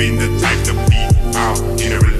been the type to be out in a relationship.